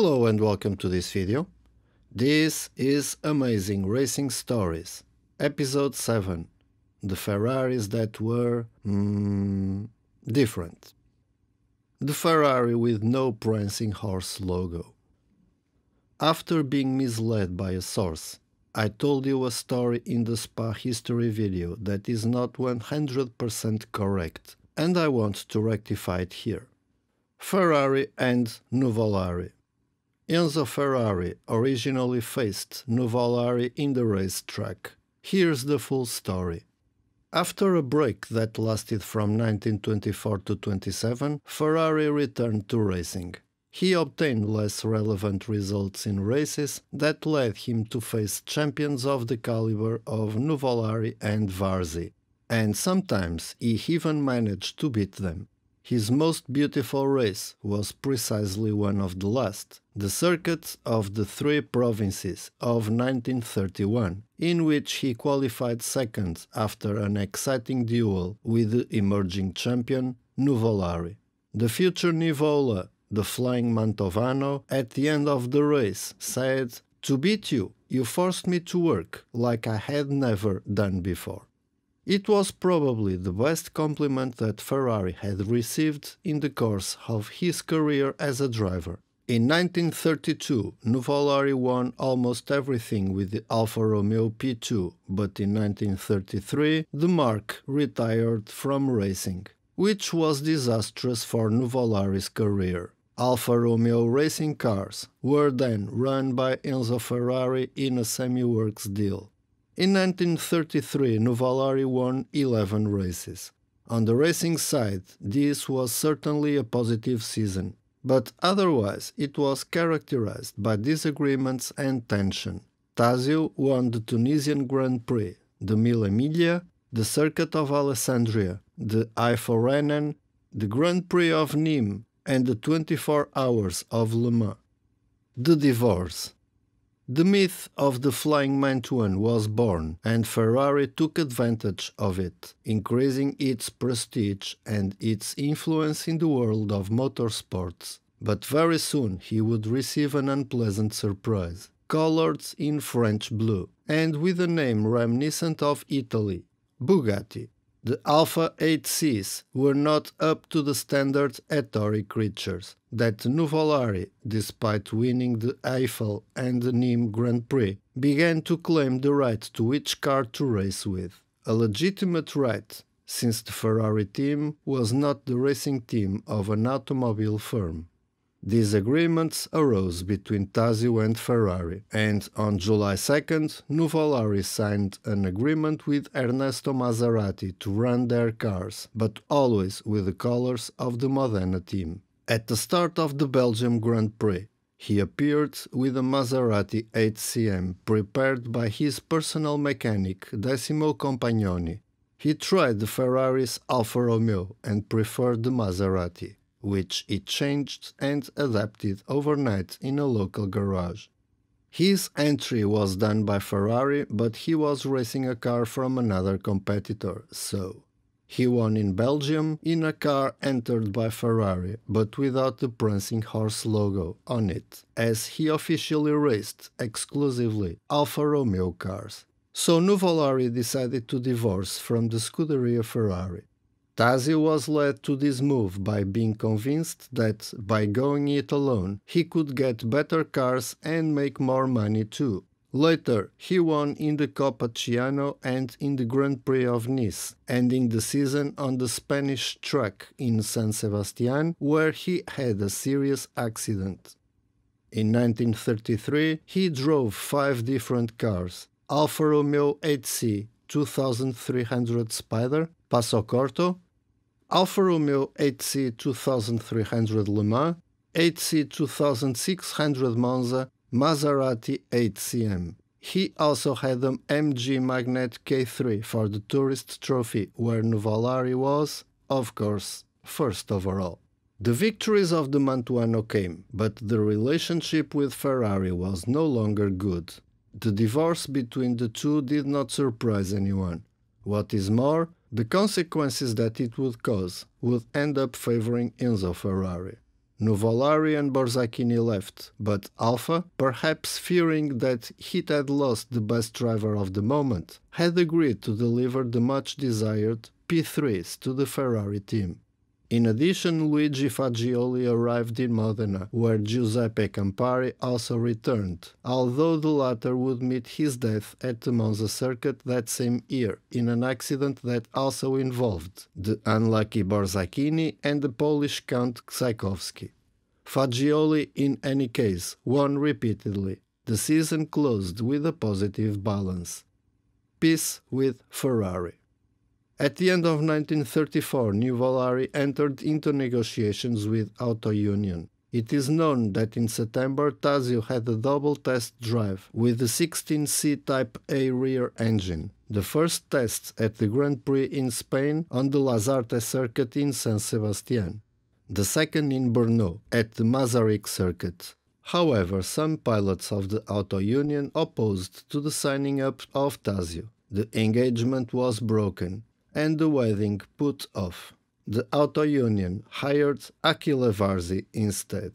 Hello and welcome to this video. This is Amazing Racing Stories, Episode 7 The Ferraris that were. Mm, different. The Ferrari with no prancing horse logo. After being misled by a source, I told you a story in the Spa history video that is not 100% correct, and I want to rectify it here. Ferrari and Nuvolari. Enzo Ferrari originally faced Nuvolari in the racetrack. Here's the full story. After a break that lasted from 1924 to 27, Ferrari returned to racing. He obtained less relevant results in races that led him to face champions of the caliber of Nuvolari and Varzi, and sometimes he even managed to beat them. His most beautiful race was precisely one of the last, the Circuit of the Three Provinces of 1931, in which he qualified second after an exciting duel with the emerging champion Nuvolari. The future Nivola, the flying Mantovano, at the end of the race said, To beat you, you forced me to work like I had never done before. It was probably the best compliment that Ferrari had received in the course of his career as a driver. In 1932, Nuvolari won almost everything with the Alfa Romeo P2, but in 1933 the Marque retired from racing, which was disastrous for Nuvolari's career. Alfa Romeo racing cars were then run by Enzo Ferrari in a semi-works deal. In 1933, Nuvolari won 11 races. On the racing side, this was certainly a positive season, but otherwise it was characterized by disagreements and tension. Tazio won the Tunisian Grand Prix, the Mille Miglia, the Circuit of Alessandria, the Rennen, the Grand Prix of Nîmes, and the 24 Hours of Le Mans. The divorce. The myth of the Flying Mantuan was born, and Ferrari took advantage of it, increasing its prestige and its influence in the world of motorsports. But very soon he would receive an unpleasant surprise. Colored in French blue, and with a name reminiscent of Italy, Bugatti. The Alfa 8Cs were not up to the standard Ettore creatures that Nuvolari, despite winning the Eifel and the Nîmes Grand Prix, began to claim the right to which car to race with. A legitimate right, since the Ferrari team was not the racing team of an automobile firm. Disagreements arose between Tazio and Ferrari, and on July 2nd, Nuvolari signed an agreement with Ernesto Maserati to run their cars, but always with the colors of the Modena team. At the start of the Belgium Grand Prix, he appeared with a Maserati 8CM prepared by his personal mechanic Decimo Compagnoni. He tried the Ferrari's Alfa Romeo and preferred the Maserati which it changed and adapted overnight in a local garage. His entry was done by Ferrari, but he was racing a car from another competitor, so he won in Belgium in a car entered by Ferrari, but without the prancing horse logo on it, as he officially raced exclusively Alfa Romeo cars. So Nuvolari decided to divorce from the Scuderia Ferrari. Tazio was led to this move by being convinced that by going it alone he could get better cars and make more money too. Later, he won in the Coppa Ciano and in the Grand Prix of Nice, ending the season on the Spanish track in San Sebastian, where he had a serious accident. In 1933, he drove five different cars Alfa Romeo 8C 2300 Spider, Passo Corto, Alfa Romeo 8C 2300 Le Mans, 8C 2600 Monza, Maserati 8CM. He also had an MG Magnette K3 for the Tourist Trophy, where Nuvolari was, of course, first overall. The victories of the Mantuano came, but the relationship with Ferrari was no longer good. The divorce between the two did not surprise anyone. What is more, the consequences that it would cause would end up favoring Enzo Ferrari. Nuvolari and Borzacchini left, but Alfa, perhaps fearing that he had lost the best driver of the moment, had agreed to deliver the much desired P3s to the Ferrari team. In addition, Luigi Fagioli arrived in Modena, where Giuseppe Campari also returned, although the latter would meet his death at the Monza circuit that same year in an accident that also involved the unlucky Borzacchini and the Polish Count Czaykowski. Fagioli, in any case, won repeatedly. The season closed with a positive balance. Peace with Ferrari. At the end of 1934, Nuvolari entered into negotiations with Auto Union. It is known that in September Tazio had a double test drive with the 16C Type A rear engine, the first tests at the Grand Prix in Spain on the Lasarte circuit in San Sebastian, the second in Brno at the Masaryk circuit. However, some pilots of the Auto Union opposed to the signing up of Tazio. The engagement was broken and the wedding put off. The Auto Union hired Achille Varzi instead.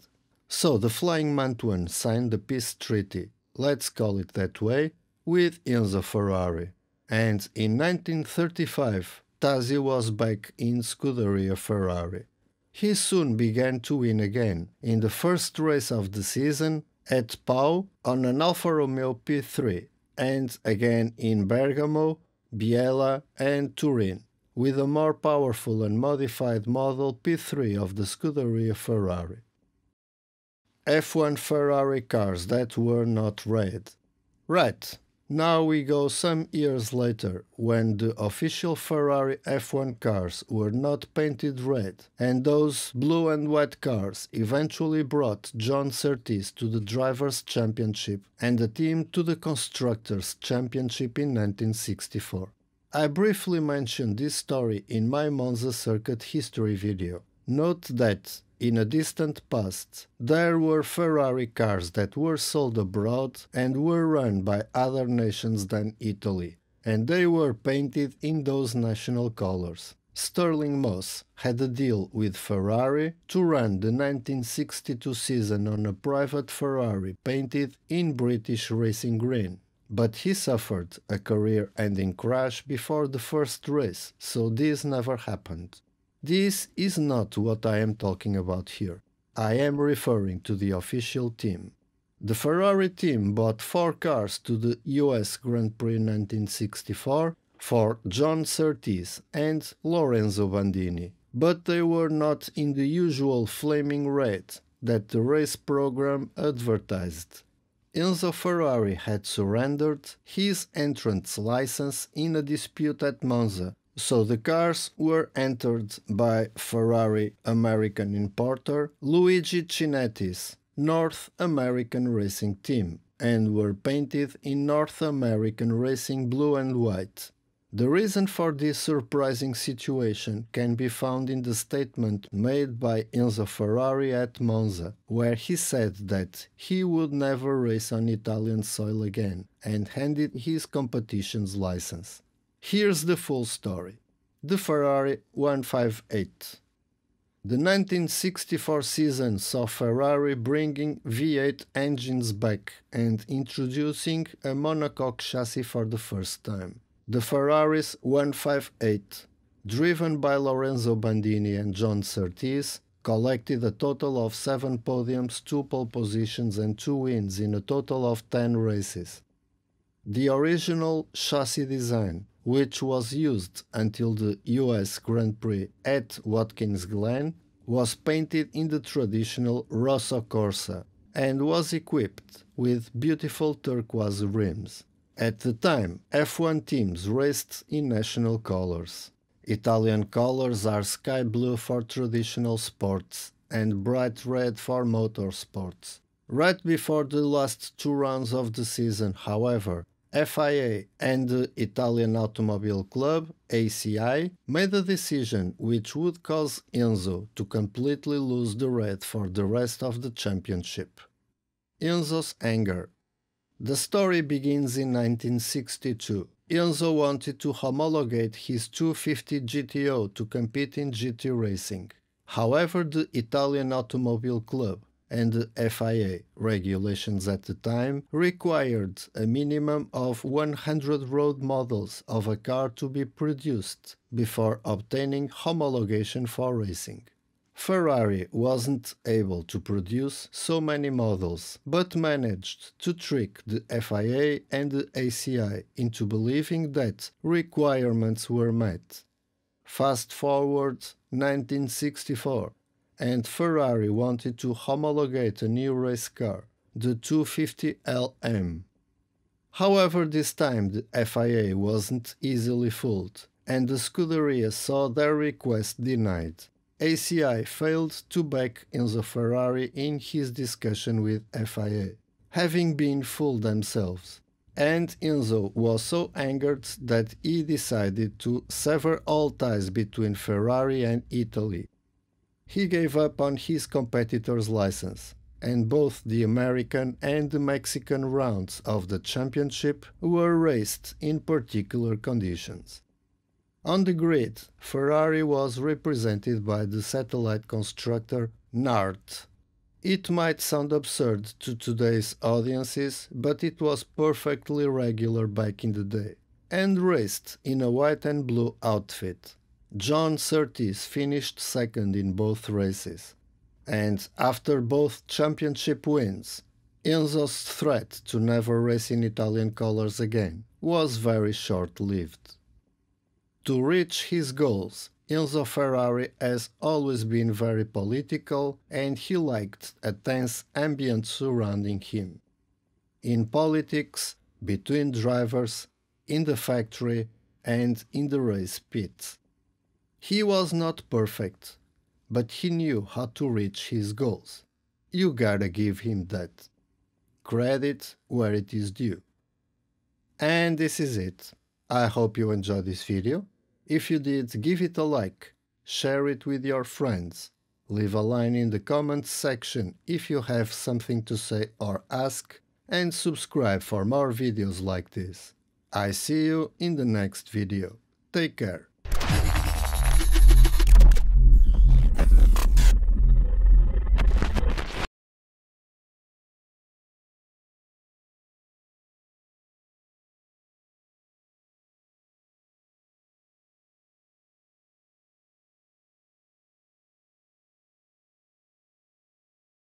So the Flying Mantuan signed the peace treaty, let's call it that way, with Enzo Ferrari. And in 1935, Tazio was back in Scuderia Ferrari. He soon began to win again, in the first race of the season at Pau on an Alfa Romeo P3, and again in Bergamo Biella, and Turin, with a more powerful and modified model P3 of the Scuderia Ferrari. F1 Ferrari cars that were not red. Right, now we go some years later, when the official Ferrari F1 cars were not painted red, and those blue and white cars eventually brought John Surtees to the Drivers' Championship and the team to the Constructors' Championship in 1964. I briefly mentioned this story in my Monza Circuit history video. Note that in a distant past, there were Ferrari cars that were sold abroad and were run by other nations than Italy, and they were painted in those national colors. Stirling Moss had a deal with Ferrari to run the 1962 season on a private Ferrari painted in British racing green. But he suffered a career ending crash before the first race, so this never happened. This is not what I am talking about here. I am referring to the official team. The Ferrari team bought four cars to the US Grand Prix 1964 for John Surtees and Lorenzo Bandini, but they were not in the usual flaming red that the race program advertised. Enzo Ferrari had surrendered his entrance license in a dispute at Monza so the cars were entered by Ferrari American importer Luigi Chinetti's North American Racing Team and were painted in North American Racing blue and white. The reason for this surprising situation can be found in the statement made by Enzo Ferrari at Monza, where he said that he would never race on Italian soil again and handed his competition's license. Here's the full story. The Ferrari 158. The 1964 season saw Ferrari bringing V8 engines back and introducing a monocoque chassis for the first time. The Ferraris 158, driven by Lorenzo Bandini and John Surtees, collected a total of 7 podiums, 2 pole positions and 2 wins in a total of 10 races. The original chassis design which was used until the US Grand Prix at Watkins Glen, was painted in the traditional Rosso Corsa and was equipped with beautiful turquoise rims. At the time, F1 teams raced in national colors. Italian colors are sky blue for traditional sports and bright red for motorsports. Right before the last two rounds of the season, however, FIA and the Italian Automobile Club, ACI, made a decision which would cause Enzo to completely lose the red for the rest of the championship. Enzo's anger. The story begins in 1962. Enzo wanted to homologate his 250 GTO to compete in GT racing. However, the Italian Automobile Club and the FIA regulations at the time required a minimum of 100 road models of a car to be produced before obtaining homologation for racing. Ferrari wasn't able to produce so many models, but managed to trick the FIA and the ACI into believing that requirements were met. Fast forward 1964, and Ferrari wanted to homologate a new race car, the 250LM. However, this time the FIA wasn't easily fooled, and the Scuderia saw their request denied. ACI failed to back Enzo Ferrari in his discussion with FIA, having been fooled themselves. And Enzo was so angered that he decided to sever all ties between Ferrari and Italy. He gave up on his competitor's license, and both the American and the Mexican rounds of the championship were raced in particular conditions. On the grid, Ferrari was represented by the satellite constructor NART. It might sound absurd to today's audiences, but it was perfectly regular back in the day, and raced in a white and blue outfit. John Surtees finished second in both races, and after both championship wins, Enzo's threat to never race in Italian colors again was very short lived. To reach his goals, Enzo Ferrari has always been very political and he liked a tense ambient surrounding him. In politics, between drivers, in the factory, and in the race pit. He was not perfect, but he knew how to reach his goals. You gotta give him that. Credit where it is due. And this is it. I hope you enjoyed this video. If you did, give it a like, share it with your friends, leave a line in the comments section if you have something to say or ask, and subscribe for more videos like this. I see you in the next video. Take care.